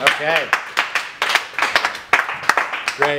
Okay. Great.